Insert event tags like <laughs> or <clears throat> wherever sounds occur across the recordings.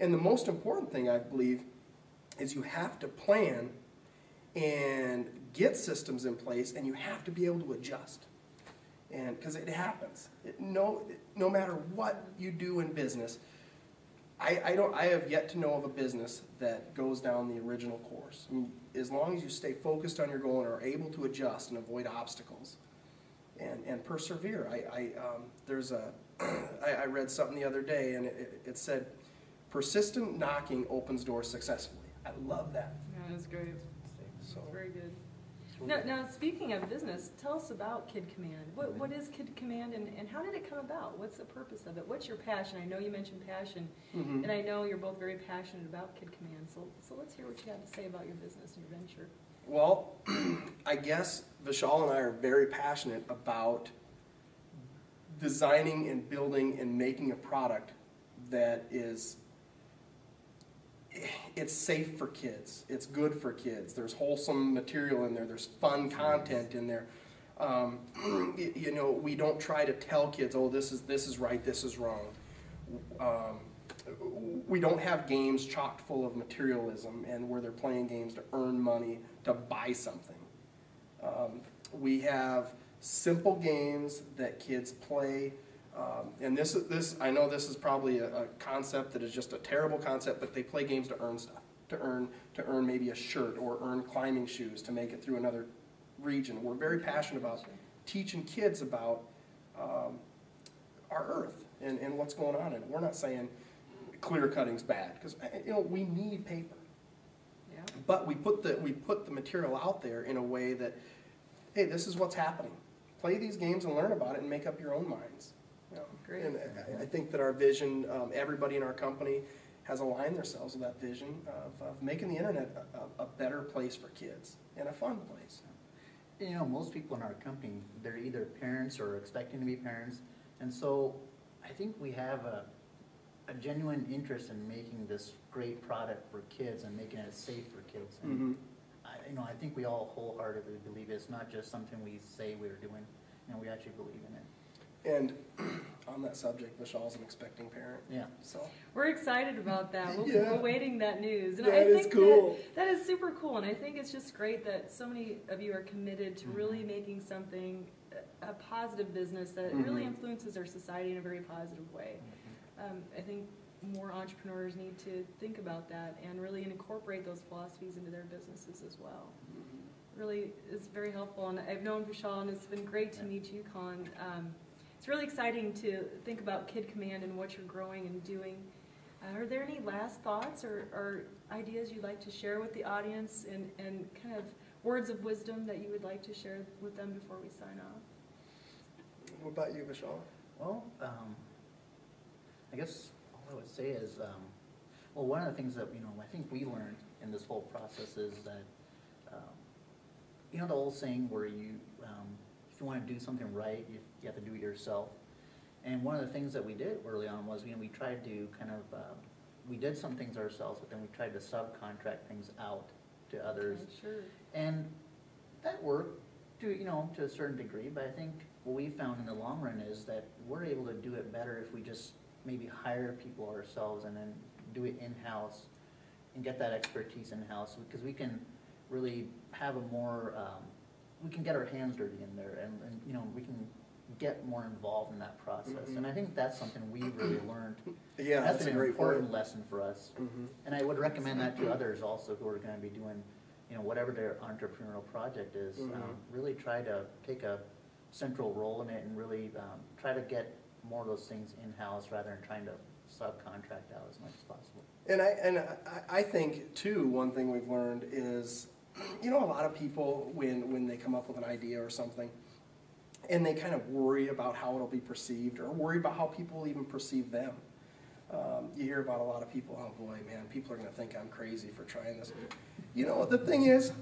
And the most important thing, I believe, is you have to plan and get systems in place, and you have to be able to adjust. And because it happens, it, no, no matter what you do in business, I, I don't, I have yet to know of a business that goes down the original course. I mean, as long as you stay focused on your goal and are able to adjust and avoid obstacles, and, and persevere. I, I um, there's a, <clears throat> I, I read something the other day, and it, it said, persistent knocking opens doors successfully. I love that. Yeah, that's great. So, Very good. Now, now, speaking of business, tell us about Kid Command. What, what is Kid Command and, and how did it come about? What's the purpose of it? What's your passion? I know you mentioned passion, mhm. and I know you're both very passionate about Kid Command. So, so let's hear what you have to say about your business and your venture. Well, <clears throat> I guess Vishal and I are very passionate about designing and building and making a product that is it's safe for kids. It's good for kids. There's wholesome material in there. There's fun content in there. Um, <clears throat> you, know, we don't try to tell kids, oh, this is this is right, this is wrong. Um, we don't have games chocked full of materialism and where they're playing games to earn money to buy something. Um, we have simple games that kids play. Um, and this, this, I know this is probably a, a concept that is just a terrible concept, but they play games to earn stuff, to earn, to earn maybe a shirt or earn climbing shoes to make it through another region. We're very passionate about teaching kids about um, our earth and, and what's going on in it. We're not saying clear cutting's bad, because, you know, we need paper. Yeah. But we put the, we put the material out there in a way that, hey, this is what's happening. Play these games and learn about it and make up your own minds. You know, Great. And I, I think that our vision, um, everybody in our company has aligned themselves with that vision of, of making the internet a, a, a better place for kids and a fun place. You know, most people in our company, they're either parents or expecting to be parents. And so I think we have a, a genuine interest in making this great product for kids and making it safe for kids. And Mhm. I, you know, I think we all wholeheartedly believe it's not just something we say we're doing, you know, we actually believe in it. And on that subject, Vishal's an expecting parent, Yeah. so. We're excited about that. We'll, Yeah. We're waiting that news. And That I is think cool. That, that is super cool. And I think it's just great that so many of you are committed to really Mm-hmm. making something a, a positive business that really Mhm. influences our society in a very positive way. Um, I think more entrepreneurs need to think about that and really incorporate those philosophies into their businesses as well. Really is very helpful. And I've known Vishal and it's been great to Yeah. meet you, Con. Um, it's really exciting to think about Kid Command and what you're growing and doing. Uh, are there any last thoughts or, or ideas you'd like to share with the audience and, and kind of words of wisdom that you would like to share with them before we sign off? What about you, Vishal? Well, um, I guess all I would say is, um, well, one of the things that, you know, I think we learned in this whole process is that, um, you know, the old saying where you, um, if you want to do something right, you, you have to do it yourself. And one of the things that we did early on was, you know, we tried to kind of, um, we did some things ourselves, but then we tried to subcontract things out to others. Sure. And that worked to, you know, to a certain degree, but I think what we found in the long run is that we're able to do it better if we just maybe hire people ourselves and then do it in-house and get that expertise in-house, because we can really have a more, um, we can get our hands dirty in there and, and, you know, we can get more involved in that process. And I think that's something we really learned. <clears throat> Yeah, that's been an great important lesson for us. Mhm. And I would recommend that to <clears throat> others also who are gonna be doing, you know, whatever their entrepreneurial project is. Mhm. Um, Really try to take a central role in it and really, um, try to get more of those things in-house rather than trying to subcontract out as much as possible. And I, and I, I think too, one thing we've learned is, you know, a lot of people, when, when they come up with an idea or something, and they kind of worry about how it'll be perceived, or worry about how people will even perceive them. Um, you hear about a lot of people, oh boy, man, people are gonna think I'm crazy for trying this. You know, the thing is,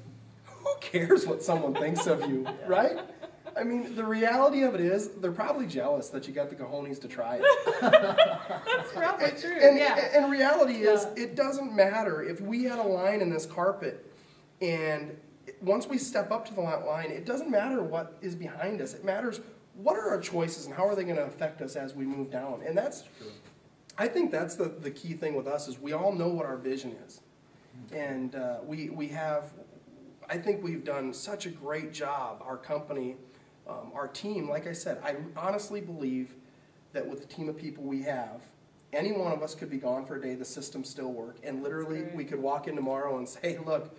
who cares what someone thinks of you, <laughs> right? I mean, the reality of it is, they're probably jealous that you got the cojones to try it. <laughs> That's <laughs> probably And- true, And, yeah. and reality is, Yeah. it doesn't matter if we had a line in this carpet, and once we step up to the line, it doesn't matter what is behind us. It matters what are our choices and how are they going to affect us as we move down. And that's True. I think that's the, the key thing with us is we all know what our vision is. And uh, we, we have, I think we've done such a great job, our company, um, our team, like I said, I honestly believe that with the team of people we have, any one of us could be gone for a day, the system still work, and literally, we could walk in tomorrow and say, look,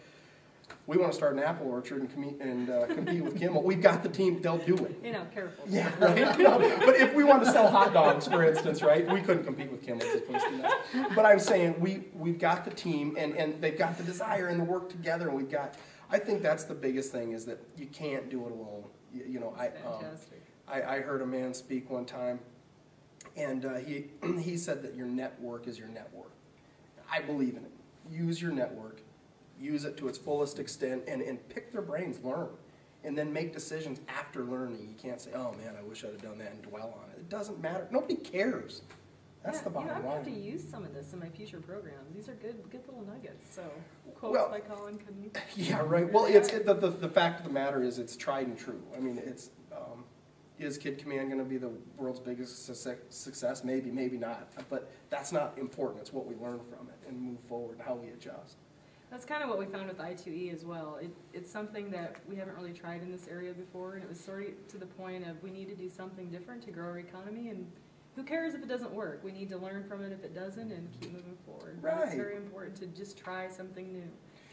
we want to start an apple orchard and compete, and uh, compete with Kimball, we've got the team, they'll do it. You know, careful. Yeah, right. But if we wanted to sell hot dogs, for instance, right, we couldn't compete with Kimball's. it's supposed to be nice. But I'm saying we we've got the team and and they've got the desire and the work together, and we've got. I think that's the biggest thing is that you can't do it alone. You, you know, I um. I, I heard a man speak one time, and uh, he <clears throat> he said that your network is your network. I believe in it. Use your network, use it to its fullest extent, and, and pick their brains, learn, and then make decisions after learning. You can't say, "Oh man, I wish I'd have done that," and dwell on it. It doesn't matter. Nobody cares. That's Yeah, the you know, bottom I'm have to use some of this in my future programs. These are good, good little nuggets, so quotes Well- by Colin Cuddy. <laughs> Yeah, right. Well, it's it, the, the the fact of the matter is it's tried and true. I mean, it's um, is Kid Command going to be the world's biggest success- success? Maybe, maybe not. But that's not important. It's what we learn from it and move forward and how we adjust. That's kind of what we found with I2E as well. It, it's something that we haven't really tried in this area before, and it was sort of to the point of we need to do something different to grow our economy, and who cares if it doesn't work? We need to learn from it if it doesn't and keep moving forward. But It's Right. very important to just try something new,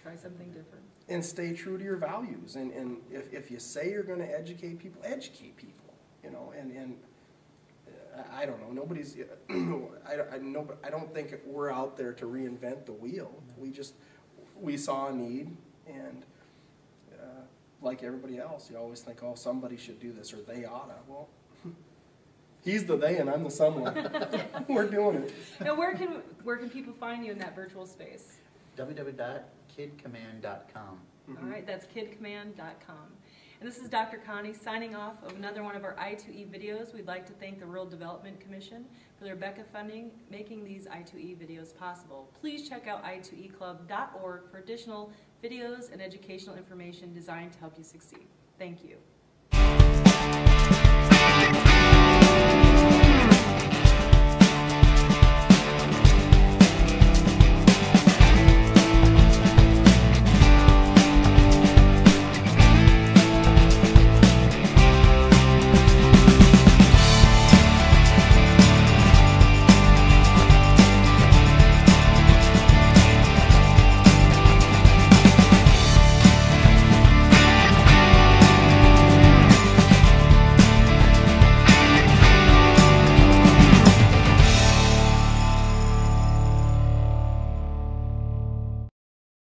try something different. And stay true to your values. And, and if, if you say you're going to educate people, educate people. You know, and, and uh, I, I don't know. Nobody's. <clears throat> I, I, no, I don't think we're out there to reinvent the wheel. We just we saw a need, and uh, like everybody else, you always think, oh, somebody should do this or they oughta. Well, <laughs> he's the they and I'm the someone. <laughs> we're doing it. Now, where can, where can people find you in that virtual space? www.kidcommand.com. All right, that's kidcommand.com. And this is Dr. Connie signing off of another one of our I2E videos. We'd like to thank the Rural Development Commission for their BECA funding, making these I2E videos possible. Please check out i2eclub.org for additional videos and educational information designed to help you succeed. Thank you.